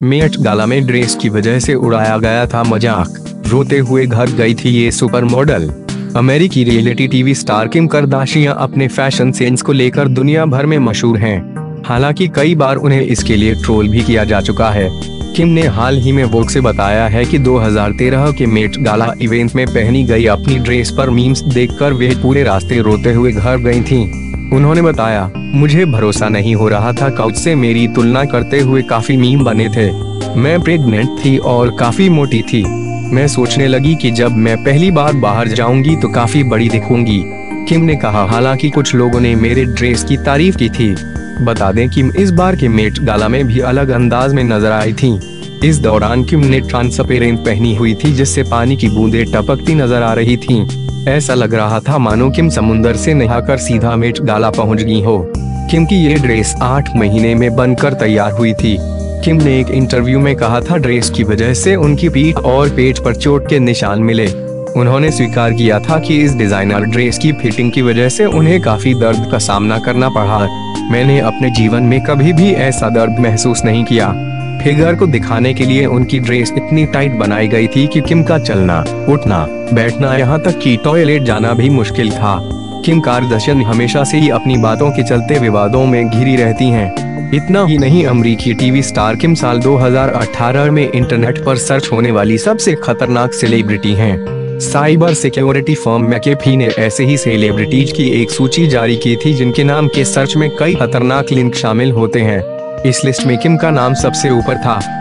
Met Gala में dress की वजह से उड़ाया गया था मज़ाक। रोते हुए घर गई थी ये सुपर मॉडल अमेरिकी reality TV star Kim Kardashian अपने फ़ैशन सेंस को लेकर दुनिया भर में मशहूर हैं। हालाँकि कई बार उन्हें इसके लिए ट्रोल भी किया जा चुका है। किम ने हाल ही में वोग से बताया है कि 2013 के मेट गाला इवेंट में पहनी गई अपनी ड्रेस पर मीम्स देखकर वे पूरे रास्ते रोते हुए घर गई थीं। उन्होंने बताया, मुझे भरोसा नहीं हो रहा था काउच से मेरी तुलना करते हुए काफ़ी मीम बने थे। मैं प्रेग्नेंट थी और काफ़ी मोटी थी। मैं सोचने लगी कि जब मैं पहली बार बाहर जाऊँगी तो काफ़ी बड़ी दिखूँगी। किम ने कहा, हालाँकि कुछ लोगों ने मेरे ड्रेस की तारीफ़ की थी। बता दें कि इस बार के मेट गाला में भी अलग अंदाज में नज़र आई थी। इस दौरान किम ने ट्रांसपेरेंट पहनी हुई थी जिससे पानी की बूंदें टपकती नज़र आ रही थीं। ऐसा लग रहा था मानो किम समुन्दर से नहाकर सीधा मेट गाला पहुँच गई हो। किम की ये ड्रेस आठ महीने में बनकर तैयार हुई थी। किम ने एक इंटरव्यू में कहा था ड्रेस की वजह से उनकी पीठ और पेट पर चोट के निशान मिले। उन्होंने स्वीकार किया था कि इस डिज़ाइनर ड्रेस की फिटिंग की वजह से उन्हें काफ़ी दर्द का सामना करना पड़ा। मैंने अपने जीवन में कभी भी ऐसा दर्द महसूस नहीं किया। फिगर को दिखाने के लिए उनकी ड्रेस इतनी टाइट बनाई गई थी कि किम का चलना, उठना, बैठना यहाँ तक कि टॉयलेट जाना भी मुश्किल था किम कारदर्शन हमेशा से ही अपनी बातों के चलते विवादों में घिरी रहती हैं। इतना ही नहीं, अमरीकी टीवी स्टार किम साल 2018 में इंटरनेट पर सर्च होने वाली सबसे खतरनाक सेलिब्रिटी हैं। साइबर सिक्योरिटी फर्म मैकेफी ने ऐसे ही सेलिब्रिटीज की एक सूची जारी की थी जिनके नाम के सर्च में कई खतरनाक लिंक शामिल होते हैं इस लिस्ट में किम का नाम सबसे ऊपर था।